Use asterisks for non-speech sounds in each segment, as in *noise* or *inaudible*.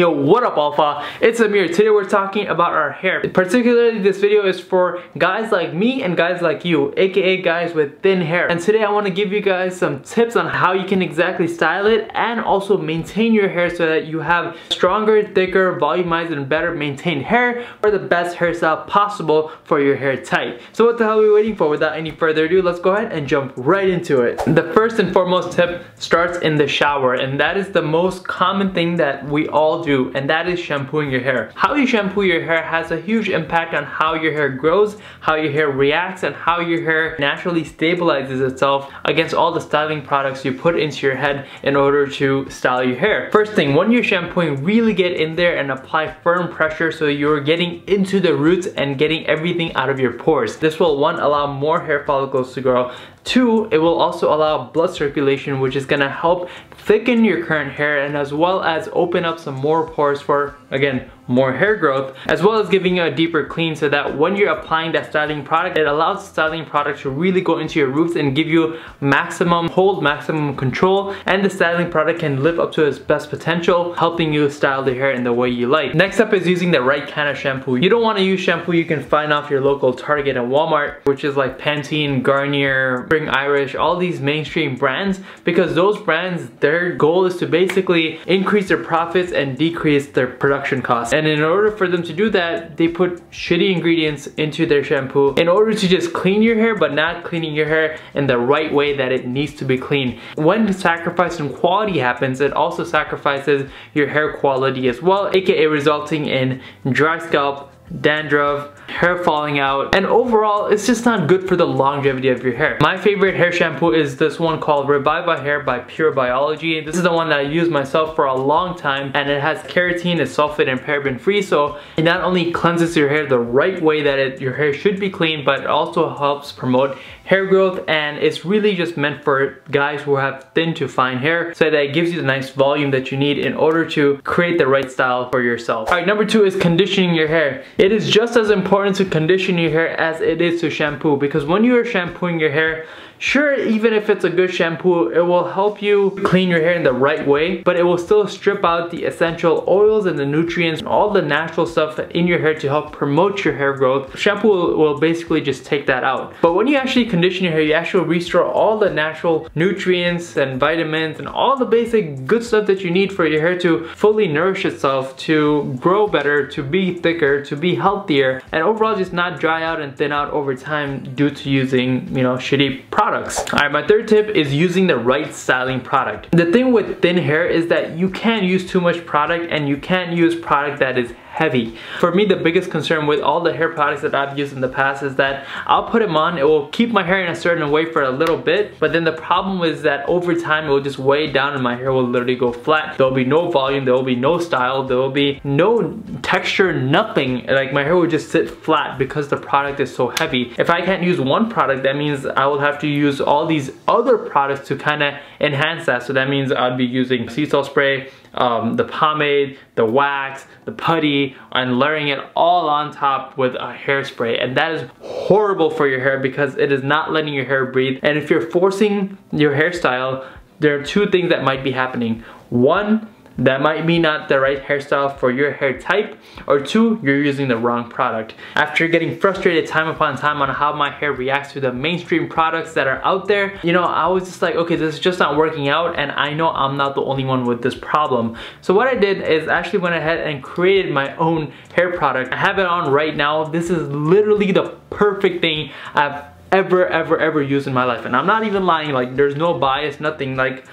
Yo, what up Alpha? It's Amir. Today we're talking about our hair. Particularly this video is for guys like me and guys like you, aka guys with thin hair. And today I want to give you guys some tips on how you can exactly style it and also maintain your hair so that you have stronger, thicker, volumized, and better maintained hair for the best hairstyle possible for your hair type. So what the hell are we waiting for? Without any further ado, let's go ahead and jump right into it. The first and foremost tip starts in the shower and that is the most common thing that we all do and that is shampooing your hair. How you shampoo your hair has a huge impact on how your hair grows, how your hair reacts, and how your hair naturally stabilizes itself against all the styling products you put into your head in order to style your hair. First thing, when you're shampooing, really get in there and apply firm pressure so you're getting into the roots and getting everything out of your pores. This will one, allow more hair follicles to grow, Two, it will also allow blood circulation which is gonna help thicken your current hair and as well as open up some more pores for, again, more hair growth, as well as giving you a deeper clean so that when you're applying that styling product, it allows styling product to really go into your roots and give you maximum hold, maximum control, and the styling product can live up to its best potential, helping you style the hair in the way you like. Next up is using the right kind of shampoo. You don't want to use shampoo you can find off your local Target and Walmart, which is like Pantene, Garnier, Spring Irish, all these mainstream brands, because those brands, their goal is to basically increase their profits and decrease their production costs. In order for them to do that, they put shitty ingredients into their shampoo in order to just clean your hair, but not cleaning your hair in the right way that it needs to be cleaned. When sacrifice in quality happens, it also sacrifices your hair quality as well, aka resulting in dry scalp, dandruff, hair falling out, and overall it's just not good for the longevity of your hair. My favorite hair shampoo is this one called Revive Reviva Hair by Pure Biology. This is the one that I use myself for a long time and it has keratin, it's sulfate and paraben free so it not only cleanses your hair the right way that it, your hair should be clean but it also helps promote hair growth and it's really just meant for guys who have thin to fine hair so that it gives you the nice volume that you need in order to create the right style for yourself. Alright, number two is conditioning your hair. It is just as important to condition your hair as it is to shampoo because when you are shampooing your hair, Sure, even if it's a good shampoo, it will help you clean your hair in the right way, but it will still strip out the essential oils and the nutrients and all the natural stuff in your hair to help promote your hair growth. Shampoo will, basically just take that out. But when you actually condition your hair, you actually restore all the natural nutrients and vitamins and all the basic good stuff that you need for your hair to fully nourish itself, to grow better, to be thicker, to be healthier, and overall just not dry out and thin out over time due to using, you know, shitty products products. Alright, my third tip is using the right styling product. The thing with thin hair is that you can't use too much product and you can't use product that is heavy. For me, the biggest concern with all the hair products that I've used in the past is that I'll put them on, it will keep my hair in a certain way for a little bit, but then the problem is that over time it will just weigh down and my hair will literally go flat. There will be no volume, there will be no style, there will be no texture, nothing. Like my hair will just sit flat because the product is so heavy. If I can't use one product, that means I will have to use all these other products to kind of enhance that. So that means I'd be using sea salt spray, um, the pomade, the wax, the putty, and layering it all on top with a hairspray. And that is horrible for your hair because it is not letting your hair breathe. And if you're forcing your hairstyle, there are two things that might be happening. One, that might be not the right hairstyle for your hair type or two you're using the wrong product. After getting frustrated time upon time on how my hair reacts to the mainstream products that are out there you know I was just like okay this is just not working out and I know I'm not the only one with this problem. So what I did is actually went ahead and created my own hair product. I have it on right now. This is literally the perfect thing I've ever ever ever used in my life. And I'm not even lying like there's no bias nothing. Like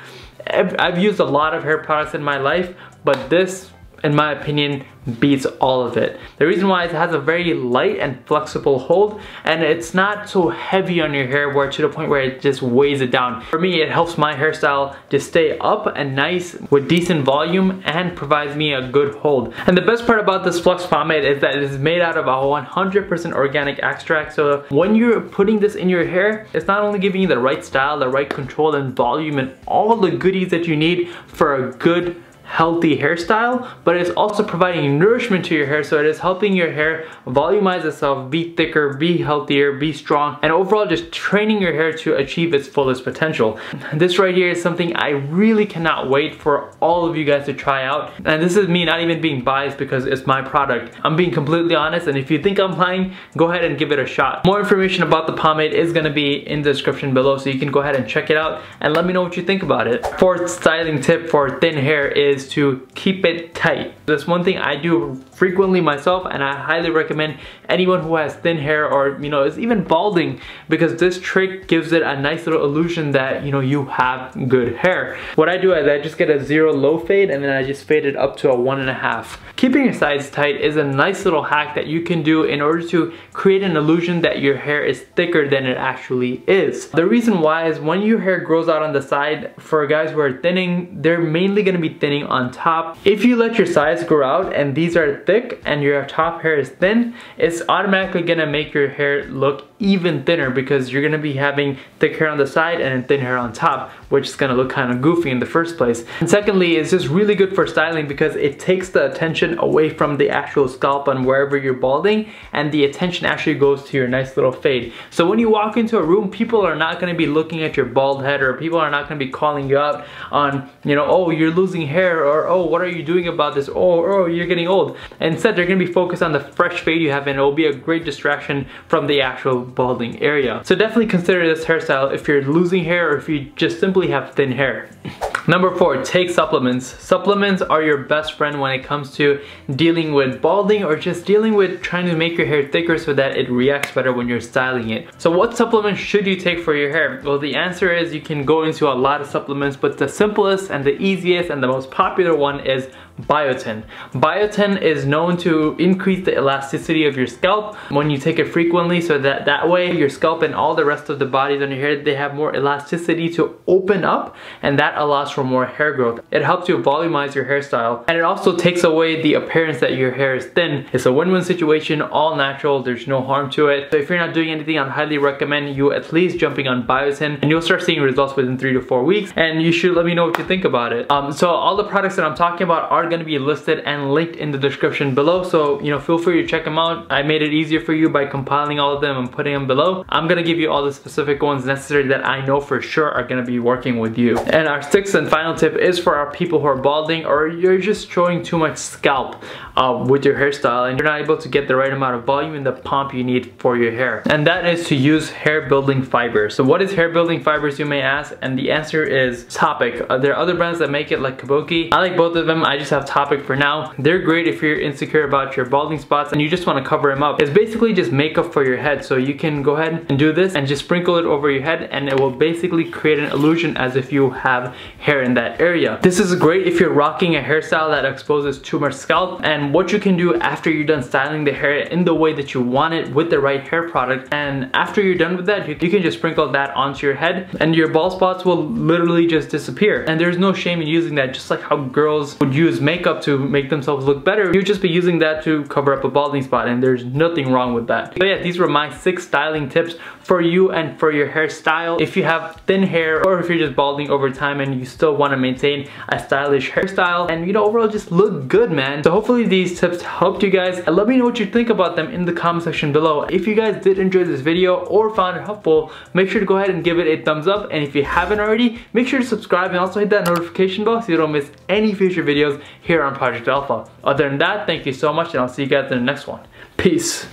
I've used a lot of hair products in my life, but this, in my opinion, beats all of it. The reason why it has a very light and flexible hold and it's not so heavy on your hair where to the point where it just weighs it down. For me, it helps my hairstyle just stay up and nice with decent volume and provides me a good hold. And the best part about this Flux Pomade is that it is made out of a 100% organic extract. So when you're putting this in your hair, it's not only giving you the right style, the right control and volume and all the goodies that you need for a good healthy hairstyle, but it's also providing nourishment to your hair. So it is helping your hair volumize itself, be thicker, be healthier, be strong, and overall just training your hair to achieve its fullest potential. This right here is something I really cannot wait for all of you guys to try out. And this is me not even being biased because it's my product. I'm being completely honest, and if you think I'm lying, go ahead and give it a shot. More information about the pomade is gonna be in the description below, so you can go ahead and check it out and let me know what you think about it. Fourth styling tip for thin hair is to keep it tight. That's one thing I do frequently myself and I highly recommend anyone who has thin hair or you know is even balding because this trick gives it a nice little illusion that you know you have good hair. What I do is I just get a zero low fade and then I just fade it up to a one and a half. Keeping your sides tight is a nice little hack that you can do in order to create an illusion that your hair is thicker than it actually is. The reason why is when your hair grows out on the side, for guys who are thinning, they're mainly gonna be thinning on top. If you let your sides grow out and these are thick and your top hair is thin, it's automatically gonna make your hair look even thinner because you're gonna be having thick hair on the side and thin hair on top, which is gonna look kind of goofy in the first place. And secondly, it's just really good for styling because it takes the attention away from the actual scalp on wherever you're balding and the attention actually goes to your nice little fade. So when you walk into a room, people are not gonna be looking at your bald head or people are not gonna be calling you out on, you know, oh, you're losing hair or oh, what are you doing about this? Oh, oh, you're getting old. Instead, they're gonna be focused on the fresh fade you have and it'll be a great distraction from the actual balding area. So definitely consider this hairstyle if you're losing hair or if you just simply have thin hair. *laughs* Number four, take supplements. Supplements are your best friend when it comes to dealing with balding or just dealing with trying to make your hair thicker so that it reacts better when you're styling it. So what supplements should you take for your hair? Well, the answer is you can go into a lot of supplements, but the simplest and the easiest and the most popular one is biotin. Biotin is known to increase the elasticity of your scalp when you take it frequently so that that way your scalp and all the rest of the bodies on your hair they have more elasticity to open up and that allows for more hair growth. It helps you volumize your hairstyle and it also takes away the appearance that your hair is thin. It's a win-win situation, all natural, there's no harm to it. So if you're not doing anything, I'd highly recommend you at least jumping on biotin and you'll start seeing results within three to four weeks and you should let me know what you think about it. Um, so all the products that I'm talking about are going to be listed and linked in the description below. So, you know, feel free to check them out. I made it easier for you by compiling all of them and putting them below. I'm gonna give you all the specific ones necessary that I know for sure are gonna be working with you. And our sixth and final tip is for our people who are balding or you're just showing too much scalp uh, with your hairstyle and you're not able to get the right amount of volume and the pump you need for your hair. And that is to use hair building fibers. So what is hair building fibers you may ask? And the answer is Toppik. Uh, there are other brands that make it like Caboki. I like both of them. I just have Toppik for now. They're great if you're insecure about your balding spots and you just want to cover them up. It's basically just makeup for your head. So you can go ahead and do this and just sprinkle it over your head and it will basically create an illusion as if you have hair in that area. This is great if you're rocking a hairstyle that exposes too much scalp and what you can do after you're done styling the hair in the way that you want it with the right hair product and after you're done with that you, can just sprinkle that onto your head and your bald spots will literally just disappear and there's no shame in using that just like how girls would use makeup to make themselves look better, you'd just be using that to cover up a balding spot and there's nothing wrong with that. So yeah, these were my six styling tips for you and for your hairstyle. If you have thin hair or if you're just balding over time and you still want to maintain a stylish hairstyle and you know overall just look good man. So hopefully these tips helped you guys and let me know what you think about them in the comment section below. If you guys did enjoy this video or found it helpful, make sure to go ahead and give it a thumbs up and if you haven't already, make sure to subscribe and also hit that notification bell so you don't miss any future videos here on Project Alpha. Other than that, thank you so much and I'll see you guys in the next one. Peace.